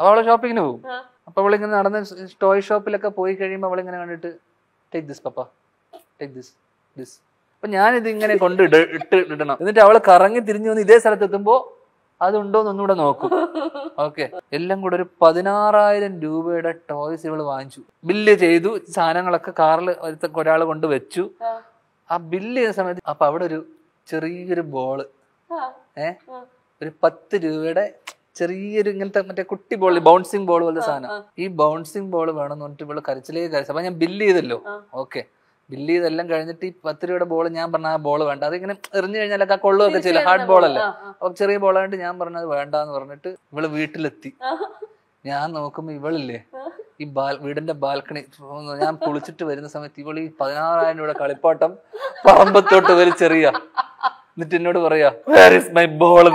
അപ്പൊ അവൾ ഷോപ്പിങ്ങിന് പോകും. അപ്പോൾ അപ്പൊ അവളിങ്ങനെ നടന്ന് ടോയ് ഷോപ്പിലൊക്കെ പോയി കഴിയുമ്പോൾ അവളിങ്ങനെ കണ്ടിട്ട് ടേക്ക് ദിസ് പപ്പ ടേക്ക് ദിസ് ദിസ് അപ്പൊ ഇത് ഇങ്ങനെ കൊണ്ട് ഇട ഇട്ട് ഇടണം. എന്നിട്ട് അവൾ കറങ്ങി തിരിഞ്ഞു വന്ന് ഇതേ സ്ഥലത്ത് എത്തുമ്പോ അതുണ്ടോ എന്നൊന്നുകൂടെ നോക്കും. ഓക്കെ. എല്ലാം കൂടെ ഒരു പതിനാറായിരം രൂപയുടെ ടോയ്സ് ഇവൾ വാങ്ങിച്ചു. ബില്ല് ചെയ്തു സാധനങ്ങളൊക്കെ കാറിൽ ഒരാൾ കൊണ്ട് വെച്ചു. ആ. ബില്ല് ചെയ്ത സമയത്ത് അപ്പൊ അവിടെ ഒരു ചെറിയൊരു ബോൾ. ഏ? ഒരു പത്ത് രൂപയുടെ ചെറിയൊരു ഇങ്ങനത്തെ മറ്റേ കുട്ടി ബോൾ ബൗൺസിങ് ബോൾ പോലത്തെ സാധനം. ഈ ബൗൺസിങ് ബോൾ വേണമെന്ന് പറഞ്ഞിട്ട് ഇവൾ കരച്ചിലേ കരച്ചു. അപ്പൊ ഞാൻ ബില്ല് ചെയ്തല്ലോ. ഓക്കെ ബില്ല് ചെയ്തെല്ലാം കഴിഞ്ഞിട്ട് ഈ പത്ത് രൂപയുടെ ബോൾ ഞാൻ പറഞ്ഞ ആ ബോൾ വേണ്ട. അതിങ്ങനെ എറിഞ്ഞു കഴിഞ്ഞാലൊക്കെ ആ കൊള്ളുകയൊക്കെ ചെയ്യില്ല? ഹാർഡ് ബോൾ അല്ലേ. അപ്പൊ ചെറിയ ബോളായിട്ട് ഞാൻ പറഞ്ഞത് വേണ്ടാന്ന് പറഞ്ഞിട്ട് ഇവൾ വീട്ടിലെത്തി. ഞാൻ നോക്കുമ്പോ ഇവളില്ലേ? ഈ ബാൽ വീടിന്റെ ബാൽക്കണി ഞാൻ കുളിച്ചിട്ട് വരുന്ന സമയത്ത് ഇവൾ ഈ പതിനാറായിരം രൂപയുടെ കളിപ്പാട്ടം പറമ്പത്തോട്ട് വരെ ചെറിയ. എന്നിട്ട് എന്നോട് പറയാ വേർ ഇസ് മൈ ബോൾ